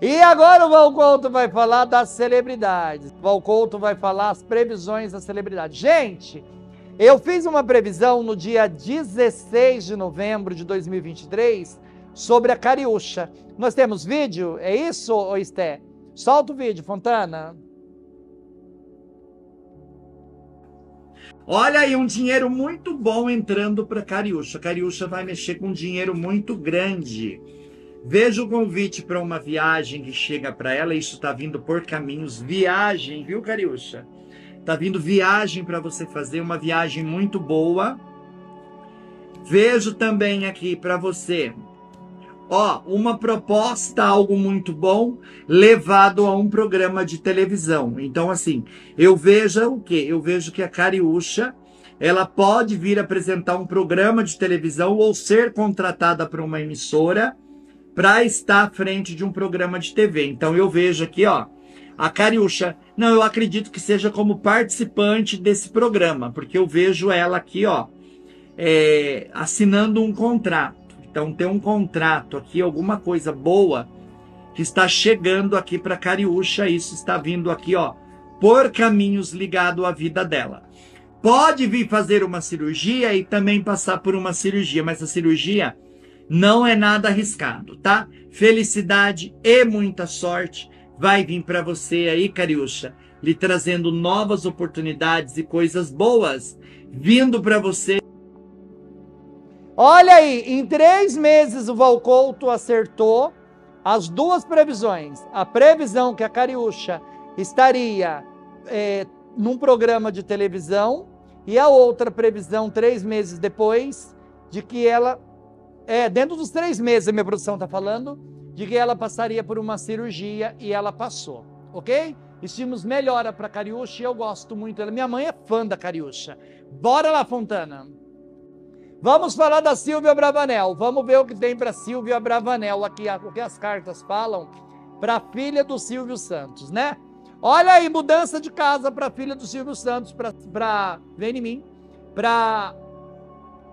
E agora o Valcouto vai falar das celebridades. O Valcouto vai falar as previsões das celebridades. Gente, eu fiz uma previsão no dia 16 de novembro de 2023 sobre a Cariúcha. Nós temos vídeo? É isso, Esté? Solta o vídeo, Fontana. Olha aí, um dinheiro muito bom entrando para Cariúcha. Cariúcha vai mexer com um dinheiro muito grande. Veja o convite para uma viagem que chega para ela. Isso está vindo por caminhos. Viagem, viu, Cariúcha? Está vindo viagem para você fazer, uma viagem muito boa. Vejo também aqui para você, ó, uma proposta, algo muito bom, levado a um programa de televisão. Então, assim, eu vejo o quê? Eu vejo que a Cariúcha ela pode vir apresentar um programa de televisão ou ser contratada por uma emissora para estar à frente de um programa de TV. Então eu vejo aqui, ó, a Cariúcha. Não, eu acredito que seja como participante desse programa, porque eu vejo ela aqui, ó, é, assinando um contrato. Então tem um contrato aqui, alguma coisa boa que está chegando aqui para Cariúcha. Isso está vindo aqui, ó, por caminhos ligado à vida dela. Pode vir fazer uma cirurgia e também passar por uma cirurgia, mas a cirurgia não é nada arriscado, tá? Felicidade e muita sorte vai vir para você aí, Cariúcha, lhe trazendo novas oportunidades e coisas boas vindo para você. Olha aí, em três meses o Valcouto acertou as duas previsões. A previsão que a Cariúcha estaria é, num programa de televisão e a outra previsão, três meses depois, de que ela é, dentro dos três meses, a minha produção está falando, de que ela passaria por uma cirurgia e ela passou, ok? Estimos melhora para Cariúcha e eu gosto muito dela. Minha mãe é fã da Cariúcha. Bora lá, Fontana. Vamos falar da Silvia Bravanel. Vamos ver o que tem para Silvia Bravanel aqui, o que as cartas falam para a filha do Silvio Santos, né? Olha aí, mudança de casa para a filha do Silvio Santos, para vem em mim, para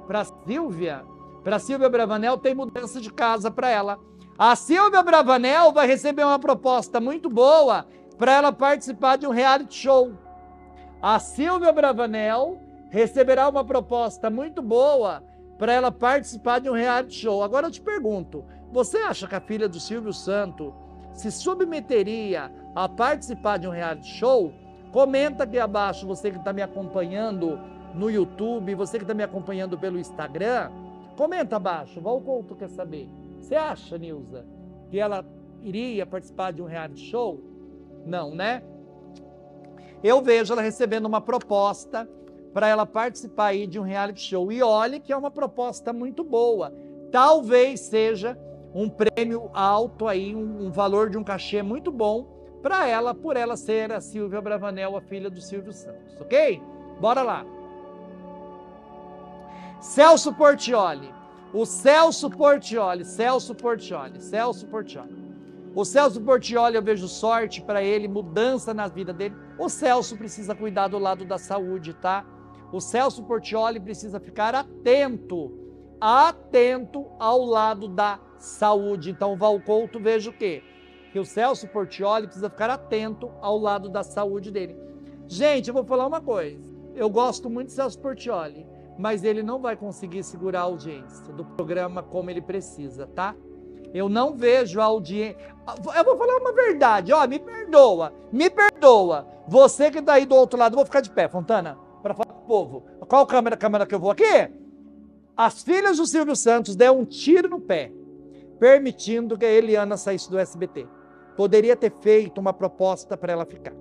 para Silvia para Silvia Bravanel tem mudança de casa para ela. A Silvia Bravanel vai receber uma proposta muito boa para ela participar de um reality show. A Silvia Bravanel receberá uma proposta muito boa para ela participar de um reality show. Agora eu te pergunto, você acha que a filha do Silvio Santo se submeteria a participar de um reality show? Comenta aqui abaixo, você que está me acompanhando no YouTube, você que está me acompanhando pelo Instagram. Comenta abaixo, Valcouto quer saber. Você acha, Nilza, que ela iria participar de um reality show? Não, né? Eu vejo ela recebendo uma proposta para ela participar aí de um reality show. E olhe que é uma proposta muito boa. Talvez seja um prêmio alto aí, um, um valor de um cachê muito bom para ela, por ela ser a Silvia Bravanel, a filha do Silvio Santos, ok? Bora lá. Celso Portioli. O Celso Portioli, Celso Portioli, Celso Portioli. O Celso Portioli, eu vejo sorte para ele, mudança na vida dele. O Celso precisa cuidar do lado da saúde, tá? O Celso Portioli precisa ficar atento, atento ao lado da saúde. Então, Valcouto, veja o quê? Que o Celso Portioli precisa ficar atento ao lado da saúde dele. Gente, eu vou falar uma coisa. Eu gosto muito do Celso Portioli mas ele não vai conseguir segurar a audiência do programa como ele precisa, tá? Eu não vejo a audiência. Eu vou falar uma verdade, ó, me perdoa, me perdoa. Você que está aí do outro lado, vou ficar de pé, Fontana, para falar com o povo. Qual câmera, câmera que eu vou aqui? As filhas do Silvio Santos deram um tiro no pé, permitindo que a Eliana saísse do SBT. Poderia ter feito uma proposta para ela ficar.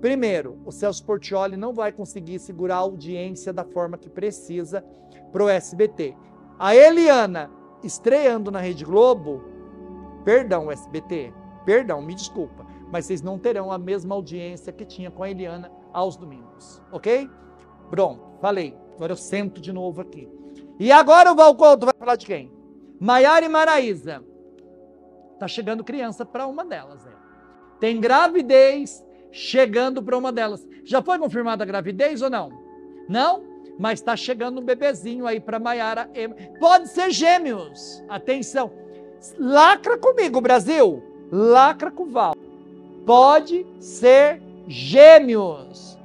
Primeiro, o Celso Portioli não vai conseguir segurar a audiência da forma que precisa para o SBT. A Eliana estreando na Rede Globo, perdão, SBT, perdão, me desculpa, mas vocês não terão a mesma audiência que tinha com a Eliana aos domingos, ok? Pronto, falei. Agora eu sento de novo aqui. E agora o Valconto vai falar de quem? Maiara e Maraísa. Tá chegando criança para uma delas, né? Tem gravidez chegando para uma delas. Já foi confirmada a gravidez ou não? Não? Mas está chegando um bebezinho aí para Maiara. Pode ser gêmeos. Atenção. Lacra comigo, Brasil. lacra com Val. Pode ser gêmeos.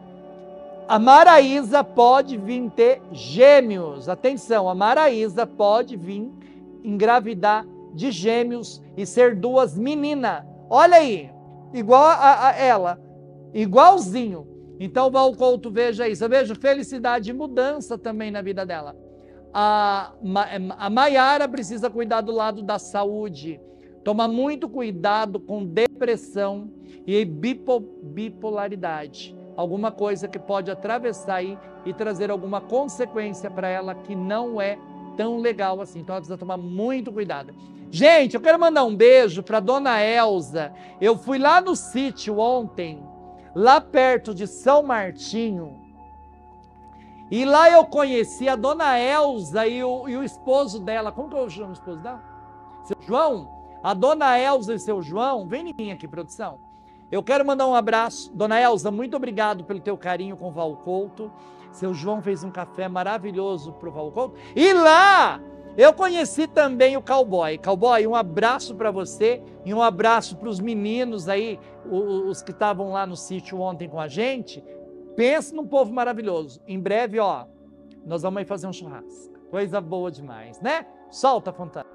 A Maraísa pode vir ter gêmeos. Atenção, a Maraísa pode vir engravidar de gêmeos e ser duas meninas. Olha aí, igual a, a ela, igualzinho. Então, Valcouto, veja isso. Eu vejo felicidade e mudança também na vida dela. A, a Maiara precisa cuidar do lado da saúde. Toma muito cuidado com depressão e bipolaridade. Alguma coisa que pode atravessar aí e trazer alguma consequência para ela que não é tão legal assim. Então ela precisa tomar muito cuidado. Gente, eu quero mandar um beijo para dona Elza. Eu fui lá no sítio ontem, lá perto de São Martinho. E lá eu conheci a dona Elza e o, e o esposo dela. Como que eu chamo o esposo dela? Seu João? A dona Elza e seu João. Vem em aqui, produção. Eu quero mandar um abraço. Dona Elza, muito obrigado pelo teu carinho com o Valcouto. Seu João fez um café maravilhoso para o Valcouto. E lá eu conheci também o cowboy. Cowboy, um abraço para você e um abraço para os meninos aí, os que estavam lá no sítio ontem com a gente. Pense num povo maravilhoso. Em breve, ó, nós vamos aí fazer um churrasco. Coisa boa demais, né? Solta a Fontana.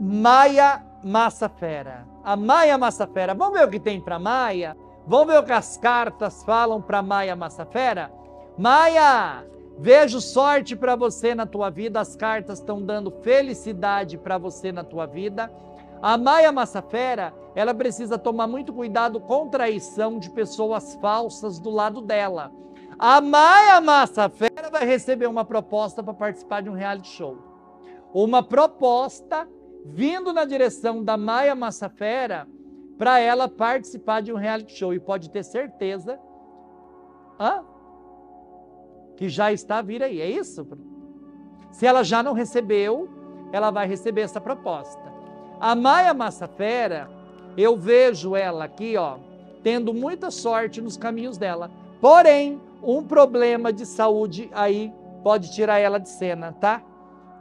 Maia Massafera. A Maia Massafera. Vamos ver o que tem para Maia? Vamos ver o que as cartas falam para Maia Massafera? Maia, vejo sorte para você na tua vida, as cartas estão dando felicidade para você na tua vida. A Maia Massafera, ela precisa tomar muito cuidado com traição de pessoas falsas do lado dela. A Maia Massafera vai receber uma proposta para participar de um reality show. Uma proposta vindo na direção da Maia Massafera para ela participar de um reality show. E pode ter certeza hã? Que já está a vir aí. É isso? Se ela já não recebeu, ela vai receber essa proposta. A Maia Massafera, eu vejo ela aqui, ó, tendo muita sorte nos caminhos dela. Porém, um problema de saúde aí pode tirar ela de cena, tá?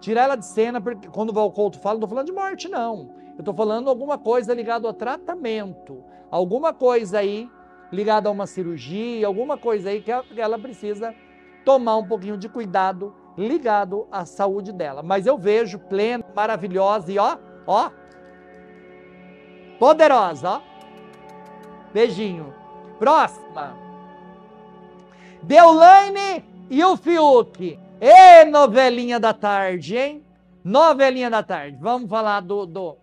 Tirar ela de cena, porque quando o Valcouto fala, não estou falando de morte, não. Eu estou falando alguma coisa ligada ao tratamento, alguma coisa aí ligada a uma cirurgia, alguma coisa aí que ela precisa tomar um pouquinho de cuidado ligado à saúde dela. Mas eu vejo plena, maravilhosa e ó, ó, poderosa, ó. Beijinho. Próxima. Deulaine e o Fiuk. Ê, novelinha da tarde, hein? Novelinha da tarde. Vamos falar do, do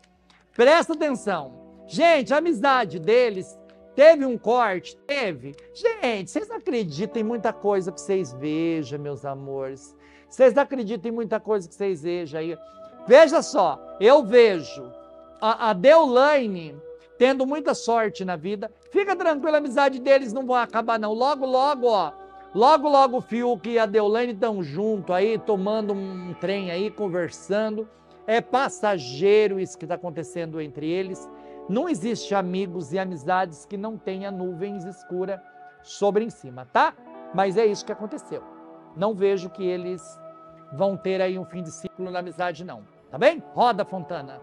Presta atenção. Gente, a amizade deles teve um corte? Teve. Gente, vocês acreditam em muita coisa que vocês vejam, meus amores. Vocês acreditam em muita coisa que vocês vejam aí. Veja só, eu vejo a, a Deulaine tendo muita sorte na vida. Fica tranquilo, a amizade deles não vai acabar, não. Logo, logo, ó. Logo, logo o Fiuk e a Deulaine estão junto aí, tomando um trem aí, conversando. É passageiro isso que está acontecendo entre eles. Não existe amigos e amizades que não tenha nuvens escuras sobre em cima, tá? Mas é isso que aconteceu. Não vejo que eles vão ter aí um fim de ciclo na amizade, não. Tá bem? Roda, Fontana.